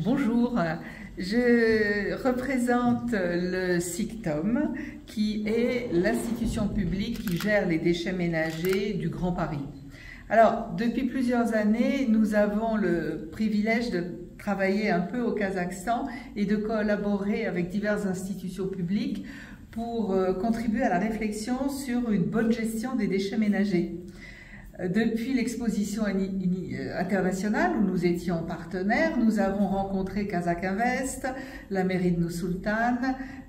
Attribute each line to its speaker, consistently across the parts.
Speaker 1: Bonjour, je représente le SICTOM qui est l'institution publique qui gère les déchets ménagers du Grand Paris. Alors, depuis plusieurs années, nous avons le privilège de travailler un peu au Kazakhstan et de collaborer avec diverses institutions publiques pour euh, contribuer à la réflexion sur une bonne gestion des déchets ménagers. Depuis l'exposition euh, internationale où nous étions partenaires, nous avons rencontré Kazakh Invest, la mairie de Nousultan,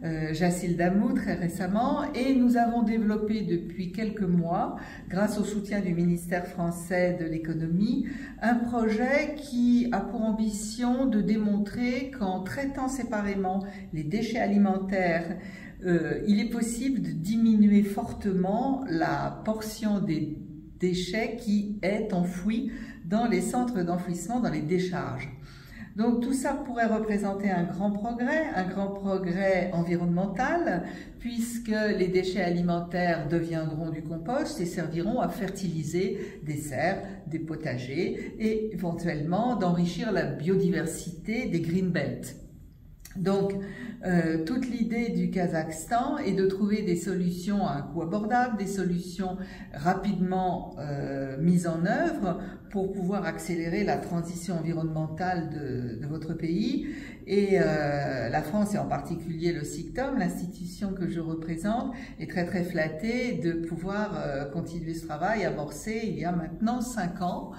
Speaker 1: euh, Jacil Damou très récemment, et nous avons développé depuis quelques mois, grâce au soutien du ministère français de l'économie, un projet qui a pour ambition de démontrer qu'en traitant séparément les déchets alimentaires, euh, il est possible de diminuer fortement la portion des déchets qui est enfoui dans les centres d'enfouissement, dans les décharges. Donc tout ça pourrait représenter un grand progrès, un grand progrès environnemental, puisque les déchets alimentaires deviendront du compost et serviront à fertiliser des serres, des potagers et éventuellement d'enrichir la biodiversité des green belts. Donc, euh, toute l'idée du Kazakhstan est de trouver des solutions à un coût abordable, des solutions rapidement euh, mises en œuvre pour pouvoir accélérer la transition environnementale de, de votre pays. Et euh, la France, et en particulier le SICTOM, l'institution que je représente, est très très flattée de pouvoir euh, continuer ce travail amorcé il y a maintenant cinq ans.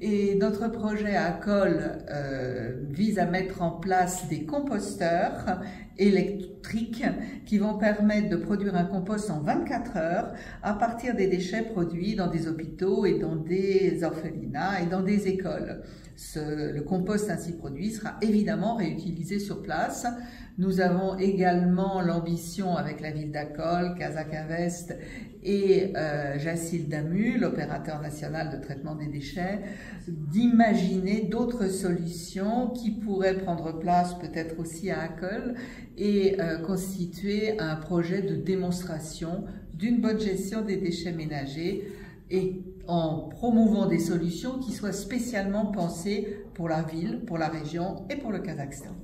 Speaker 1: Et notre projet à Col euh, vise à mettre en place des composteurs électriques qui vont permettre de produire un compost en 24 heures à partir des déchets produits dans des hôpitaux et dans des orphelinats et dans des écoles. Le compost ainsi produit sera évidemment réutilisé sur place. Nous avons également l'ambition avec la ville d'Acol, Kazakh Invest et euh, Jacil Damu, l'opérateur national de traitement des déchets, d'imaginer d'autres solutions qui pourraient prendre place peut-être aussi à Acol et euh, constituer un projet de démonstration d'une bonne gestion des déchets ménagers et en promouvant des solutions qui soient spécialement pensées pour la ville, pour la région et pour le Kazakhstan.